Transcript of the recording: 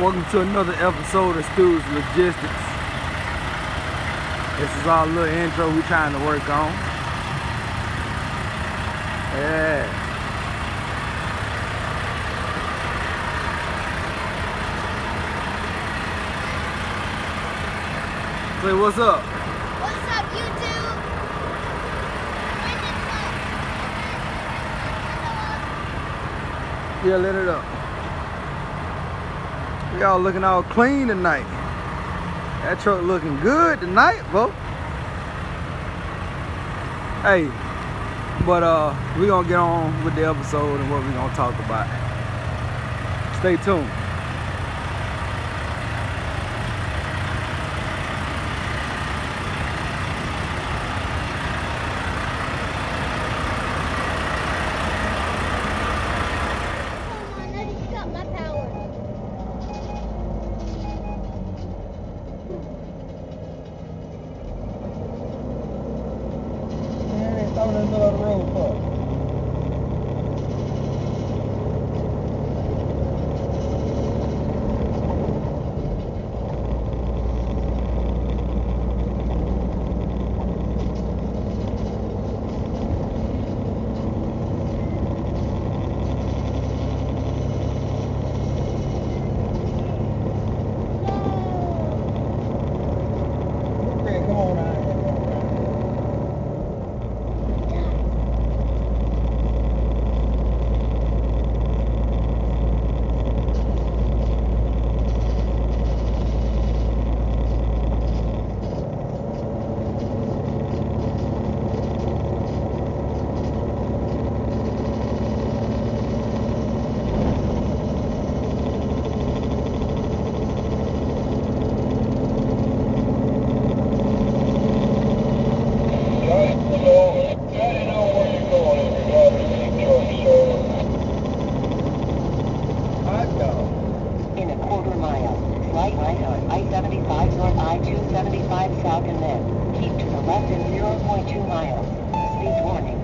Welcome to another episode of Stew's Logistics. This is our little intro we're trying to work on. Yeah. Say what's up? What's up, YouTube? Yeah, let it up. Y'all looking all clean tonight. That truck looking good tonight, bro. Hey, but uh, we gonna get on with the episode and what we gonna talk about. Stay tuned. over miles. Right line on I-75 north I-275 south and then keep to the left in 0.2 miles. Speed warning.